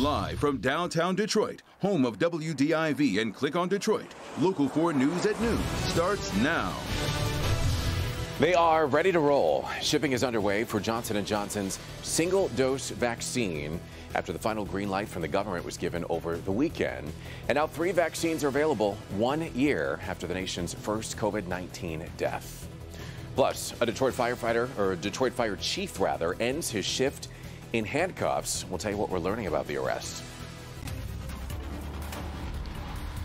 Live from downtown Detroit, home of WDIV and Click on Detroit, Local 4 News at noon starts now. They are ready to roll. Shipping is underway for Johnson & Johnson's single-dose vaccine after the final green light from the government was given over the weekend. And now three vaccines are available one year after the nation's first COVID-19 death. Plus, a Detroit firefighter, or Detroit fire chief rather, ends his shift in handcuffs. We'll tell you what we're learning about the arrest.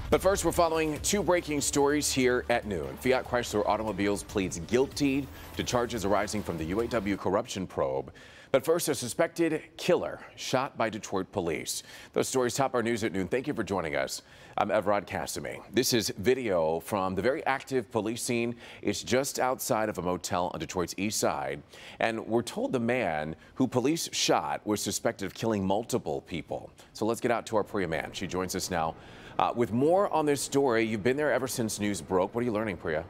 But first, we're following two breaking stories here at noon. Fiat Chrysler Automobiles pleads guilty to charges arising from the UAW corruption probe. But first, a suspected killer shot by Detroit police. Those stories top our news at noon. Thank you for joining us. I'm Evrod Cassimy. This is video from the very active police scene. It's just outside of a motel on Detroit's east side. And we're told the man who police shot was suspected of killing multiple people. So let's get out to our Priya Mann. She joins us now uh, with more on this story. You've been there ever since news broke. What are you learning, Priya?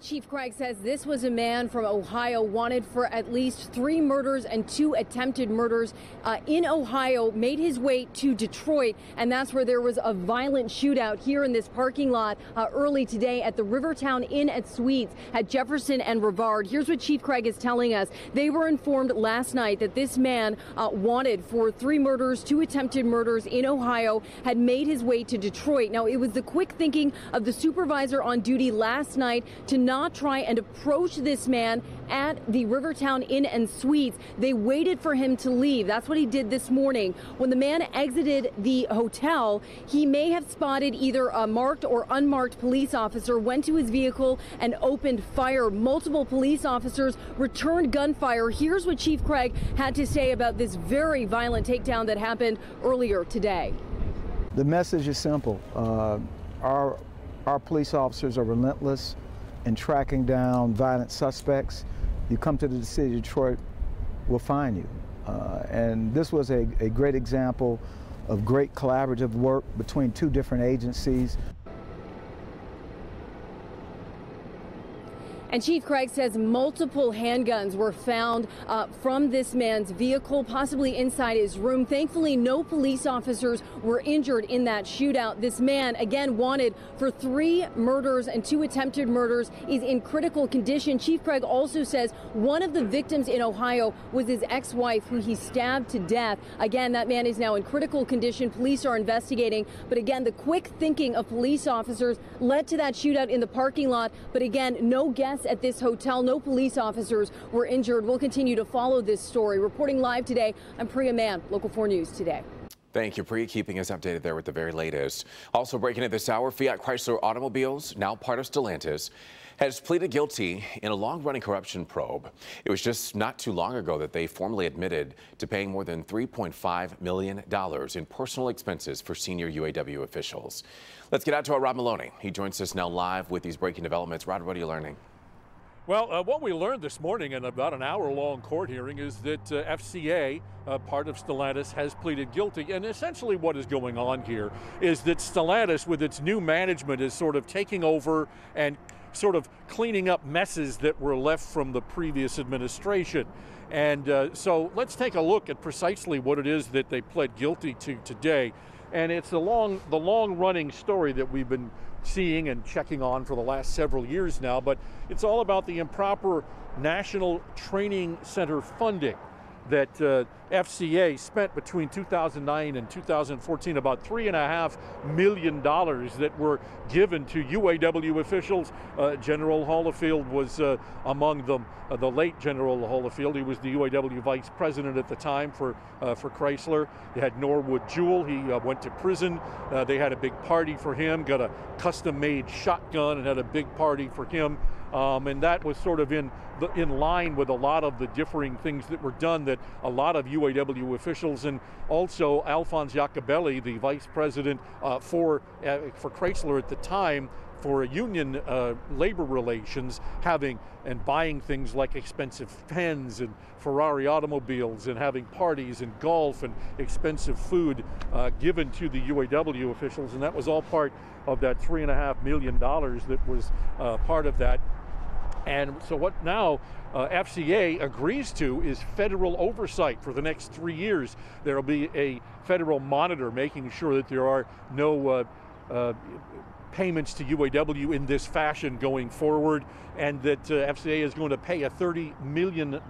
Chief Craig says this was a man from Ohio wanted for at least three murders and two attempted murders uh, in Ohio, made his way to Detroit, and that's where there was a violent shootout here in this parking lot uh, early today at the Rivertown Inn at Suites at Jefferson and Rivard. Here's what Chief Craig is telling us. They were informed last night that this man uh, wanted for three murders, two attempted murders in Ohio, had made his way to Detroit. Now, it was the quick thinking of the supervisor on duty last night to not try and approach this man at the Rivertown Inn and Suites. They waited for him to leave. That's what he did this morning. When the man exited the hotel, he may have spotted either a marked or unmarked police officer, went to his vehicle and opened fire. Multiple police officers returned gunfire. Here's what Chief Craig had to say about this very violent takedown that happened earlier today. The message is simple. Uh, our, our police officers are relentless in tracking down violent suspects. You come to the city of Detroit, we'll find you. Uh, and this was a, a great example of great collaborative work between two different agencies. And Chief Craig says multiple handguns were found uh, from this man's vehicle, possibly inside his room. Thankfully, no police officers were injured in that shootout. This man, again, wanted for three murders and two attempted murders, is in critical condition. Chief Craig also says one of the victims in Ohio was his ex wife, who he stabbed to death. Again, that man is now in critical condition. Police are investigating. But again, the quick thinking of police officers led to that shootout in the parking lot. But again, no guess at this hotel. No police officers were injured. We'll continue to follow this story. Reporting live today, I'm Priya Mann, Local 4 News today. Thank you, Priya, keeping us updated there with the very latest. Also breaking at this hour, Fiat Chrysler Automobiles, now part of Stellantis, has pleaded guilty in a long-running corruption probe. It was just not too long ago that they formally admitted to paying more than $3.5 million in personal expenses for senior UAW officials. Let's get out to our Rod Meloni. He joins us now live with these breaking developments. Rod, what are you learning? Well, uh, what we learned this morning in about an hour long court hearing is that uh, FCA, uh, part of Stellantis, has pleaded guilty. And essentially, what is going on here is that Stellantis, with its new management, is sort of taking over and sort of cleaning up messes that were left from the previous administration. And uh, so let's take a look at precisely what it is that they pled guilty to today. And it's the long, the long running story that we've been seeing and checking on for the last several years now, but it's all about the improper National Training Center funding that uh, FCA spent between 2009 and 2014 about three and a half million dollars that were given to UAW officials. Uh, General Holiefield was uh, among them. Uh, the late General Holiefield, he was the UAW vice president at the time for uh, for Chrysler. They had Norwood Jewell. He uh, went to prison. they had a big party for him. Got a custom-made shotgun and had a big party for him. Um, and that was sort of in the, in line with a lot of the differing things that were done that a lot of UAW officials and also Alphons Iacobelli, the vice president uh, for uh, for Chrysler at the time, for union uh, labor relations, having and buying things like expensive pens and Ferrari automobiles and having parties and golf and expensive food uh, given to the UAW officials. And that was all part of that three and a half million dollars that was uh, part of that And so what now uh, FCA agrees to is federal oversight for the next three years. There will be a federal monitor making sure that there are no uh, uh, payments to UAW in this fashion going forward, and that uh, FCA is going to pay a $30 million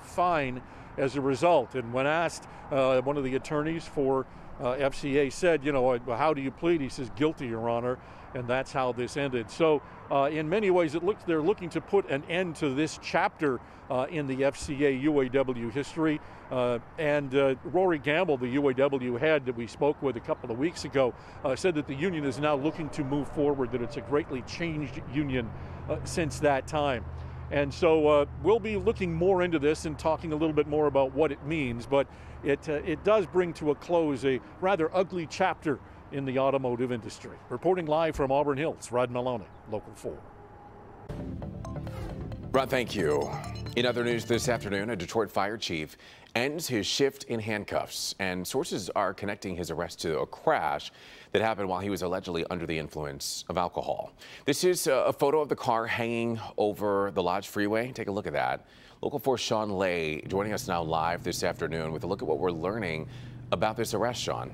fine as a result. And when asked, uh, one of the attorneys for uh, FCA said, you know, how do you plead? He says, guilty, Your Honor. And that's how this ended. So, uh, in many ways, it looks they're looking to put an end to this chapter uh, in the FCA UAW history. Uh, and uh, Rory Gamble, the UAW head that we spoke with a couple of weeks ago, uh, said that the union is now looking to move forward, that it's a greatly changed union since that time. And so uh, we'll be looking more into this and talking a little bit more about what it means, but it, uh, it does bring to a close a rather ugly chapter in the automotive industry. Reporting live from Auburn Hills, Rod Meloni, Local 4. Rod, thank you. In other news this afternoon, a Detroit fire chief ends his shift in handcuffs, and sources are connecting his arrest to a crash that happened while he was allegedly under the influence of alcohol. This is a photo of the car hanging over the Lodge Freeway. Take a look at that. Local 4 Shawn Ley joining us now live this afternoon with a look at what we're learning about this arrest, Shawn.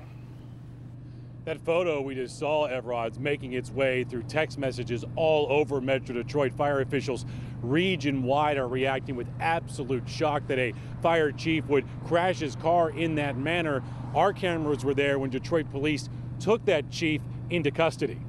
That photo we just saw, Evrod's making its way through text messages all over Metro Detroit. Fire officials region wide are reacting with absolute shock that a fire chief would crash his car in that manner. Our cameras were there when Detroit police took that chief into custody.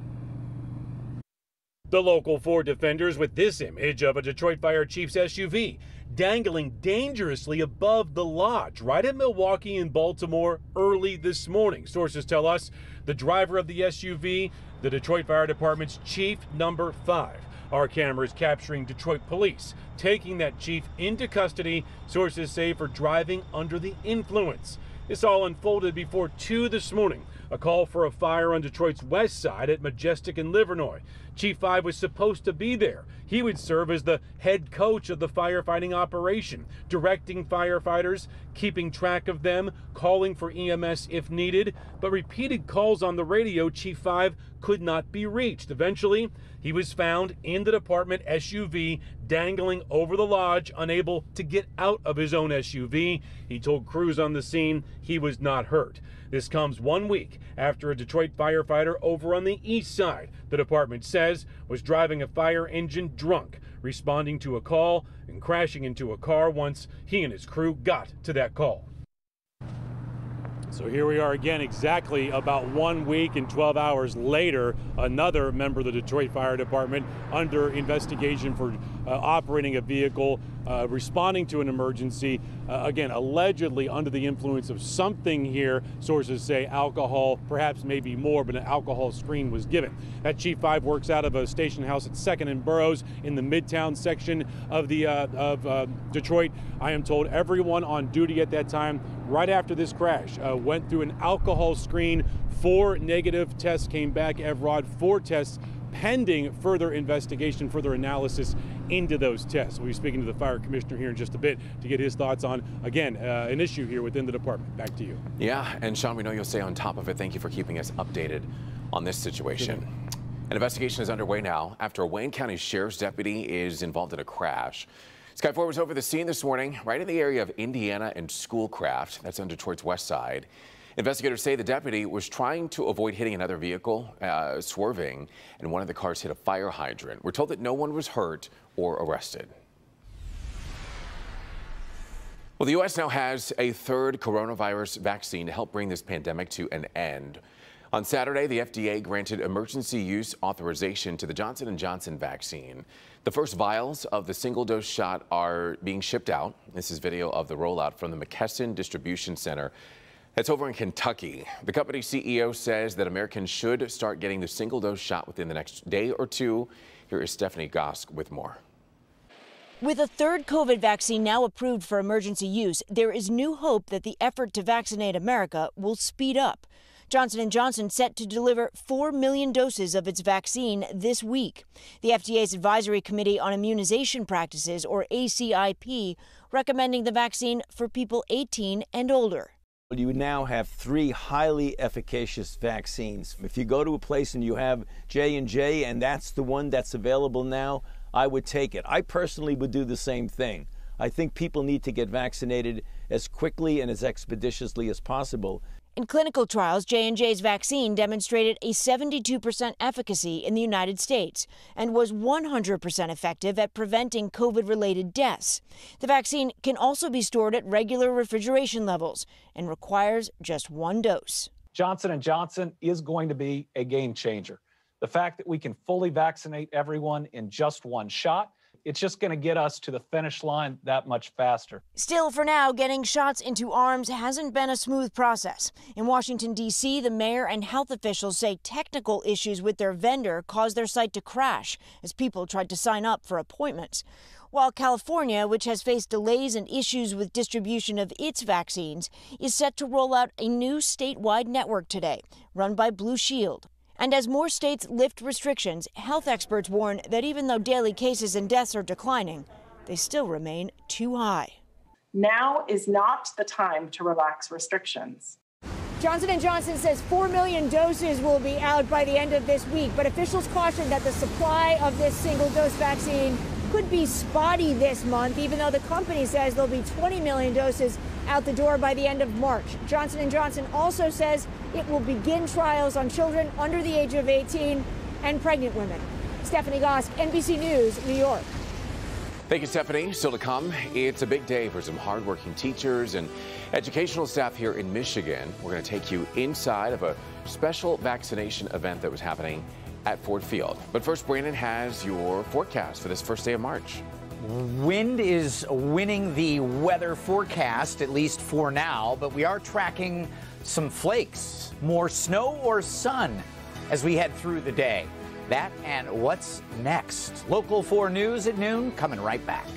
The local four defenders with this image of a Detroit fire chief's SUV dangling dangerously above the lodge right at Milwaukee and Baltimore early this morning. Sources tell us the driver of the SUV, the Detroit Fire Department's chief number five. Our cameras capturing Detroit police taking that chief into custody, sources say for driving under the influence. This all unfolded before 2 this morning. A call for a fire on Detroit's west side at Majestic and Livernois. Chief 5 was supposed to be there. He would serve as the head coach of the firefighting operation, directing firefighters, keeping track of them, calling for EMS if needed. But repeated calls on the radio, Chief 5 could not be reached. Eventually, he was found in the department SUV, dangling over the lodge, unable to get out of his own SUV. He told crews on the scene he was not hurt. This comes one week after a Detroit firefighter over on the east side, the department says, was driving a fire engine drunk, responding to a call and crashing into a car once he and his crew got to that call. So here we are again, exactly about one week and 12 hours later. Another member of the Detroit Fire Department under investigation for uh, operating a vehicle, uh, responding to an emergency. Uh, again, allegedly under the influence of something here. Sources say alcohol, perhaps maybe more, but an alcohol screen was given. That Chief 5 works out of a station house at 2nd and Burroughs in the Midtown section of, the, uh, of uh, Detroit. I am told everyone on duty at that time, right after this crash, uh, went through an alcohol screen. Four negative tests came back, Evrod. Four tests pending further investigation, further analysis into those tests. We'll be speaking to the fire commissioner here in just a bit to get his thoughts on, again, uh, an issue here within the department. Back to you. Yeah, and Shawn, we know you'll stay on top of it. Thank you for keeping us updated on this situation. An investigation is underway now after a Wayne County Sheriff's deputy is involved in a crash. Sky 4 was over the scene this morning, right in the area of Indiana and Schoolcraft. That's on Detroit's west side. Investigators say the deputy was trying to avoid hitting another vehicle, uh, swerving, and one of the cars hit a fire hydrant. We're told that no one was hurt or arrested. Well, the U.S. now has a third coronavirus vaccine to help bring this pandemic to an end. On Saturday, the FDA granted emergency use authorization to the Johnson & Johnson vaccine. The first vials of the single-dose shot are being shipped out. This is video of the rollout from the McKesson Distribution Center that's over in Kentucky. The company CEO says that Americans should start getting the single dose shot within the next day or two. Here is Stephanie Gosk with more. With a third COVID vaccine now approved for emergency use, there is new hope that the effort to vaccinate America will speed up. Johnson & Johnson set to deliver 4 million doses of its vaccine this week. The FDA's Advisory Committee on Immunization Practices, or ACIP, recommending the vaccine for people 18 and older. You now have three highly efficacious vaccines. If you go to a place and you have J and J and that's the one that's available now, I would take it. I personally would do the same thing. I think people need to get vaccinated as quickly and as expeditiously as possible. In clinical trials, J&J's vaccine demonstrated a 72% efficacy in the United States and was 100% effective at preventing COVID-related deaths. The vaccine can also be stored at regular refrigeration levels and requires just one dose. Johnson & Johnson is going to be a game changer. The fact that we can fully vaccinate everyone in just one shot it's just going to get us to the finish line that much faster. Still, for now, getting shots into arms hasn't been a smooth process. In Washington, D.C., the mayor and health officials say technical issues with their vendor caused their site to crash as people tried to sign up for appointments. While California, which has faced delays and issues with distribution of its vaccines, is set to roll out a new statewide network today, run by Blue Shield. And as more states lift restrictions, health experts warn that even though daily cases and deaths are declining, they still remain too high. Now is not the time to relax restrictions. Johnson & Johnson says 4 million doses will be out by the end of this week, but officials caution that the supply of this single-dose vaccine could be spotty this month, even though the company says there'll be 20 million doses out the door by the end of March. Johnson & Johnson also says it will begin trials on children under the age of 18 and pregnant women. Stephanie Gosk, NBC News, New York. Thank you, Stephanie. Still to come, it's a big day for some hardworking teachers and educational staff here in Michigan. We're going to take you inside of a special vaccination event that was happening at Ford Field. But first, Brandon has your forecast for this first day of March. Wind is winning the weather forecast, at least for now, but we are tracking some flakes, more snow or sun as we head through the day. That and what's next. Local 4 News at noon, coming right back.